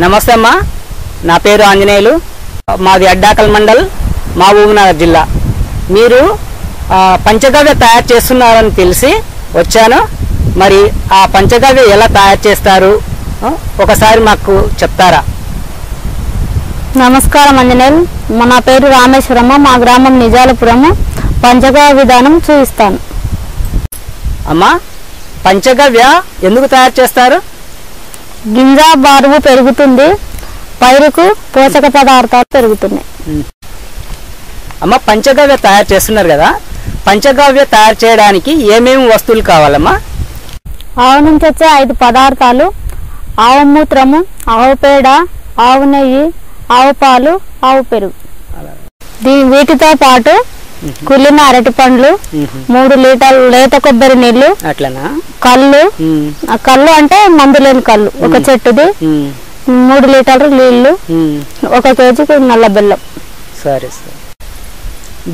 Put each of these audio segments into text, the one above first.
నమస్తే అమ్మా. నా పేరు ఆంజనేయులు. మాది అడ్డాకల్ మండల్ మహబూబ్నగర్ జిల్లా. మీరు పంచగవ్య తయారు చేస్తున్నారని తెలిసి వచ్చాను. మరి ఆ పంచగవ్య ఎలా తయారు చేస్తారు? ఒకసారి మాకు చెప్తారా? నమస్కారం అంజనేయులు మా- నా పేరు రామేశ్వరమ్మ. మా గ్రామం నిజాలపురము. పంచగా విధానం చూపిస్తాను. అమ్మా పంచగవ్య ఎందుకు తయారు చేస్తారు? గింజ బరువు పెరుగుతుంది పైరుకు పోషక పదార్థాలు పెరుగుతున్నాయి. అమ్మ పంచగవ్య తయారు చేస్తున్నారు కదా పంచగవ్య తయారు చేయడానికి ఏమేమి వస్తువులు కావాలమ్మా? ఆవు నుంచి వచ్చే ఐదు పదార్థాలు ఆవు మూత్రము ఆవు పేడ ఆవు నెయ్యి ఆవు పాలు ఆవు పెరుగు. దీ- వీటితో పాటు కుళ్ళిన అరటి పండ్లు మూడు లీటర్లు లేత కొబ్బరి నీళ్ళు అట్లనా? కళ్ళు కళ్ళు అంటే మందు లేని కళ్ళు ఒక చెట్టుది మూడు లీటర్లు నీళ్ళు. ఒక కేజీకి నల్ల బెల్లం. సరే సరే.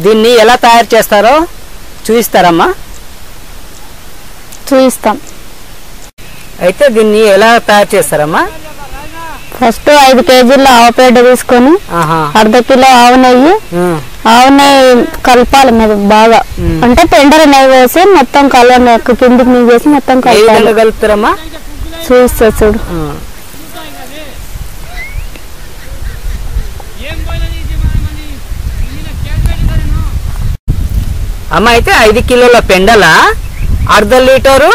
దీన్ని ఎలా తయారు చేస్తారో చూపిస్తారమ్మా చూపిస్తాం అయితే దీన్ని ఎలా తయారు చేస్తారమ్మా? ఫస్ట్ ఐదు కేజీల ఆవు పేడ తీసుకొని అర్ధ కిలో ఆవు నెయ్యి. ఆవు నెయ్యి కలపాలి మీద బాగా. అంటే పెండర నెయ్యి వేసి మొత్తం కలర్ కిందికి నెయ్యి వేసి మొత్తం కలపాలి. కలుపుతారమ్మా? చూస్తా చూడు. అమ్మ అయితే ఐదు కిలోల పెండల? అర్ధ లీటరు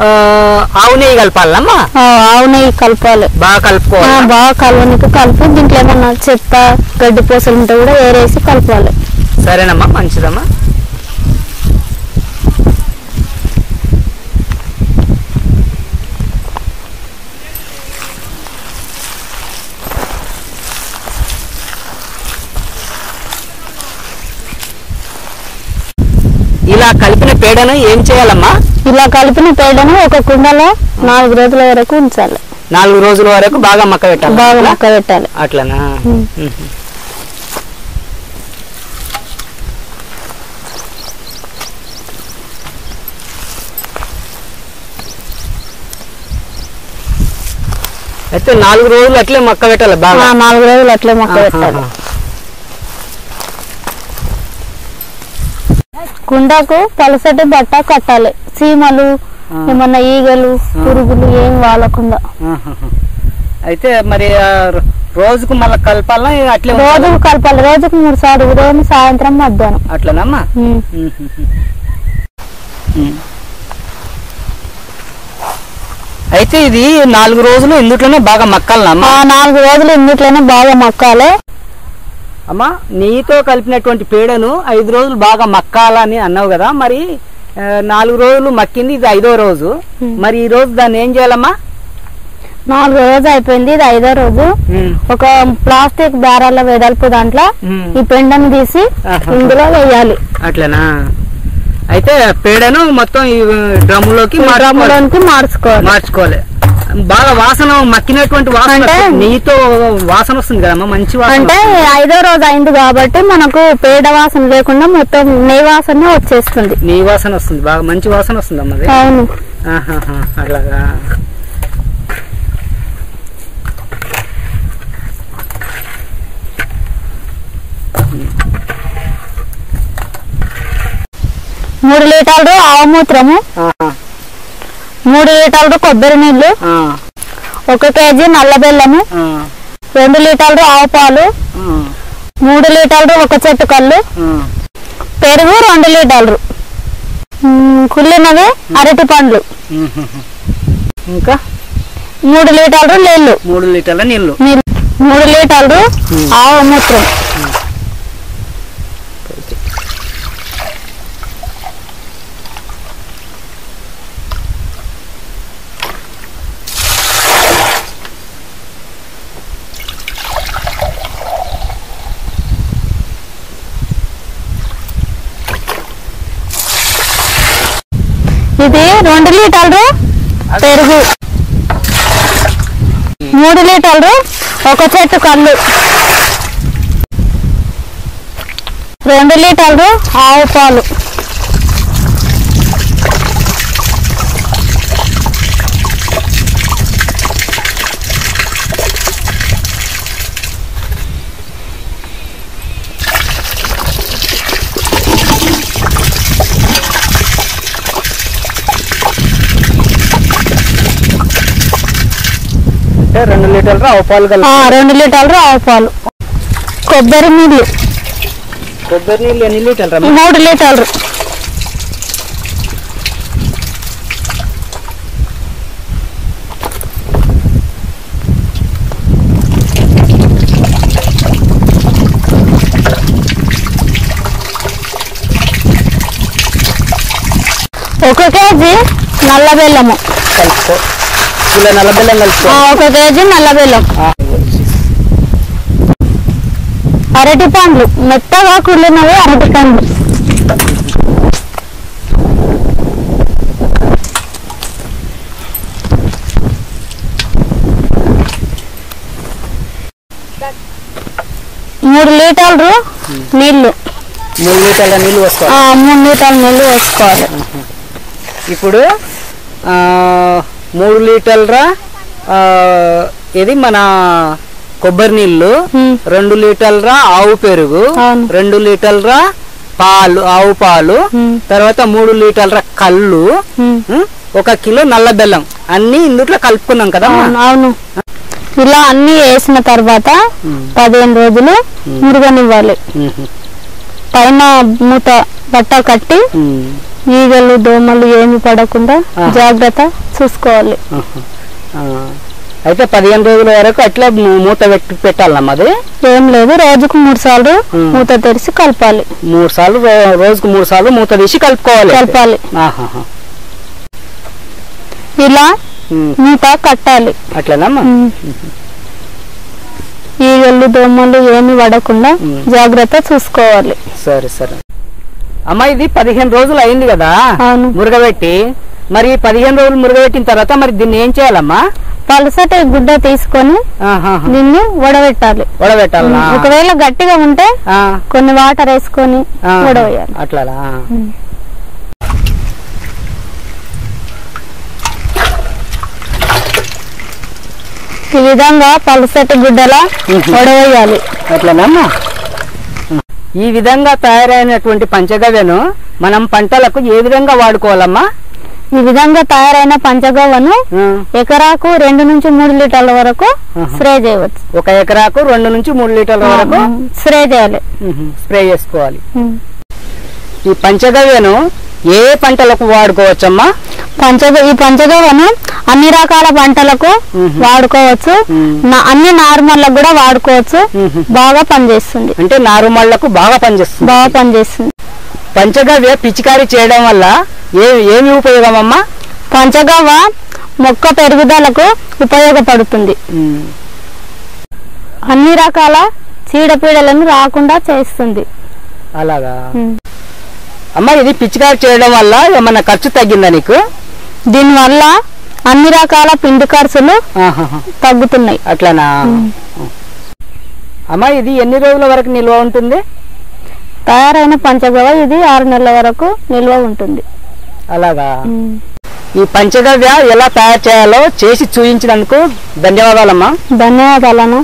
ఆవు నెయ్యి కలపాలమ్మా? ఆవు నెయ్యి కలపాలి. బాగా కలుపుకోవాలి? బాగా కలవనికి కలిపి దీంట్లో ఏమన్నా చెత్త గడ్డి పూసలు ఉంటే కూడా ఏరేసి కలపాలి. సరేనమ్మా మంచిదమ్మా. ఇలా పేడను ఏం చేయాలమ్మా? ఇలా కలిపిన పేడను ఒక కుండలో నాలుగు రోజుల వరకు ఉంచాలి. నాలుగు రోజుల వరకు బాగా మక్క పెట్టాలి. బాగా మక్క పెట్టాలి. అట్లనా. అయితే నాలుగు రోజులు అట్లే మక్క పెట్టాలి బాగా? నాలుగు రోజులు అట్లే మొక్క పెట్టాలి. కుండకు పలసటి బట్ట కట్టాలి. చీమలు ఆ. ఏమన్నా ఈగలు పురుగులు ఏం వాలకుండా. అయితే మరి రోజుకు మళ్ళీ కలపాలనా అట్లే? రోజుకు కలపాలి. రోజుకు మూడు సార్లు ఉదయం సాయంత్రం మధ్యాహ్నం. అట్లనమ్మా. అయితే ఇది నాలుగు రోజులు ఇందుట్లోనే బాగా మక్కాలనమ్మా? ఆ నాలుగు రోజులు ఇందుట్లోనే బాగా మక్కాలి. అమ్మా నెయ్యితో కలిపినటువంటి పేడను ఐదు రోజులు బాగా మక్కాలని అన్నావు కదా మరి నాలుగు రోజులు మక్కింది ఇది ఐదో రోజు. మరి ఈ రోజు దాన్ని ఏం చేయాలమ్మా? నాలుగో రోజు అయిపోయింది ఇది ఐదో రోజు. ఒక ప్లాస్టిక్ బేరాల వెడల్పు దాంట్లో. ఈ పెండను తీసి. ఇందులో వేయాలి. అట్లనా? అయితే పేడను మొత్తం ఈ డ్రమ్ములోకి మార్చుకోవాలి. మార్చుకోవాలి. బాగా వాసన మక్కినటువంటి వాసన అంటే-. నెయ్యితో వాసన వస్తుంది కదమ్మా మంచి వాసన అంటే ఐదో రోజు అయింది కాబట్టి మనకు పేడ వాసన లేకుండా మొత్తం నెయ్యి వాసన వచ్చేస్తుంది. నెయ్యి వాసన వస్తుంది బాగా మంచి వాసన వస్తుంది అమ్మది అవును. అలాగా మూడు లీటర్లు ఆవు మూత్రము. ఆ, మూడు లీటర్లు కొబ్బరి నీళ్ళు ఒక కేజీ నల్ల బెల్లము రెండు లీటర్లు ఆవు పాలు మూడు లీటర్లు ఒక చెట్టు కళ్ళు. పెరుగు రెండు లీటర్లు. కుళ్ళినవి అరటి పండ్లు. ఇంకా? మూడు లీటర్లు నీళ్ళు మూడు లీటర్ల నీళ్ళు మూడు లీటర్లు ఆవు మూత్రం. ఇది రెండు లీటర్లు పెరుగు. మూడు లీటర్లు ఒక చెట్టు కళ్ళు. రెండు లీటర్లు ఆవు పాలు. రెండు లీటర్లు ఆవు పాలు రెండు లీటర్లు ఆవు పాలు. కొబ్బరి నీళ్ళు. కొబ్బరి నీళ్ళు ఎన్ని లీటర్లు మూడు లీటర్లు. ఒక కేజీ నల్ల బెల్లము. కలుపుకో ఒక కేజీ నల్ల బెల్లం అరటి పండ్లు మెత్తగా కుళ్ళినవి అరటి పండ్లు. మూడు లీటర్లు నీళ్ళు మూడు లీటర్ల నీళ్ళు వస్తాయి మూడు లీటర్ల నీళ్ళు వేసుకోవాలి. ఇప్పుడు మూడు లీటర్ల ఇది మన కొబ్బరి నీళ్ళు ఉమ్, రెండు లీటర్ల ఆవు పెరుగు. రెండు లీటర్ల పాలు ఆవు పాలు తర్వాత మూడు లీటర్ల కళ్ళు? ఒక కిలో నల్ల బెల్లం. అన్ని ఇందుట్లో కలుపుకున్నాం కదా అవును ఇలా అన్ని వేసిన తర్వాత పదిహేను రోజులు మురుగనివ్వాలి. పైన మూత బట్ట కట్టి ఈగలు దోమలు ఏమి పడకుండా. జాగ్రత్త చూసుకోవాలి. అయితే పదిహేను రోజుల వరకు అట్లా మూత పెట్టి పెట్టాలమ్మా అది? ఏం లేదు రోజుకు మూడు సార్లు. మూత తెరిచి కలపాలి. మూడు సార్లు రోజుకు మూడు సార్లు మూత తీసి కలుపుకోవాలి. కలపాలి. ఇలా మూత కట్టాలి. అట్లనమ్మా. ఈగలు దోమలు ఏమి పడకుండా. జాగ్రత్త చూసుకోవాలి. సరే సరే. అమ్మా ఇది పదిహేను రోజులు అయింది కదా. మురగబెట్టి. మరి పదిహేను రోజులు మురగబెట్టిన తర్వాత మరి దీన్ని ఏం చేయాలమ్మా? పలసటి గుడ్డ తీసుకొని. దీన్ని వడబెట్టాలి. వడబెట్టాలనా ఒకవేళ గట్టిగా ఉంటే కొన్ని వాటర్ వేసుకొని వడవేయాలి అట్లానా? ఈ విధంగా పలసటి గుడ్డలా. వడవేయాలి అట్లనమ్మా ఈ విధంగా తయారైనటువంటి పంచగవ్యను మనం పంటలకు ఏ విధంగా వాడుకోవాలమ్మా? ఈ విధంగా తయారైన పంచగవ్వను ఎకరాకు రెండు నుంచి మూడు లీటర్ల వరకు. స్ప్రే చేయవచ్చు. ఒక ఎకరాకు రెండు నుంచి మూడు లీటర్ల వరకు? స్ప్రే చేయాలి. స్ప్రే చేసుకోవాలి. ఈ పంచగవ్యను ఏ పంటలకు వాడుకోవచ్చమ్మా? పంచగ ఈ పంచగవ్వను అన్ని రకాల పంటలకు. వాడుకోవచ్చు. అన్ని నార్మల్లకు కూడా వాడుకోవచ్చు. బాగా పనిచేస్తుంది. అంటే నారుమళ్ళకు బాగా పనిచేస్తుంది. బాగా పనిచేస్తుంది. పంచగవ్య పిచికారీ చేయడం వల్ల ఏ ఏమి ఉపయోగం అమ్మా పంచగవ్వ మొక్క పెరుగుదలకు ఉపయోగపడుతుంది. అన్ని రకాల చీడపీడలను రాకుండా చేస్తుంది. అలాగా. అమ్మా ఇది పిచికారీ చేయడం వల్ల ఏమన్నా ఖర్చు తగ్గిందా నీకు? దీనివల్ల అన్ని రకాల పిండి ఖర్చులు. తగ్గుతున్నాయి. అట్లానా? అమ్మా ఇది ఎన్ని రోజుల వరకు నిల్వ ఉంటుంది? తయారైన పంచగవ్వ ఇది ఆరు నెలల వరకు నిల్వ ఉంటుంది. అలాగా. ఈ పంచగవ్య ఎలా తయారు చేయాలో చేసి చూపించినందుకు ధన్యవాదాలమ్మా. ధన్యవాదాలను